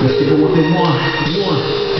Let's give it one more.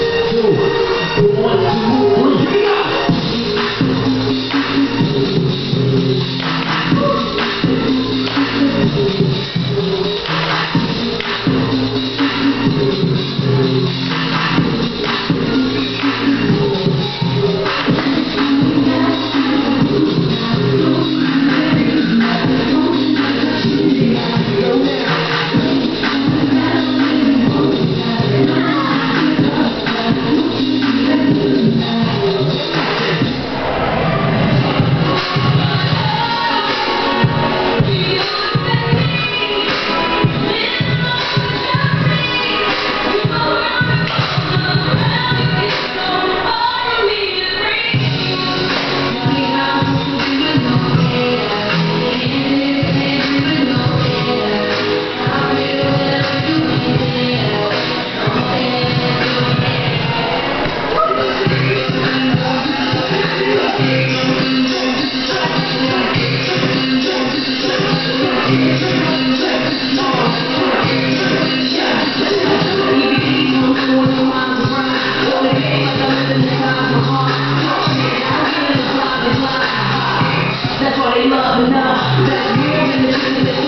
دليل أهل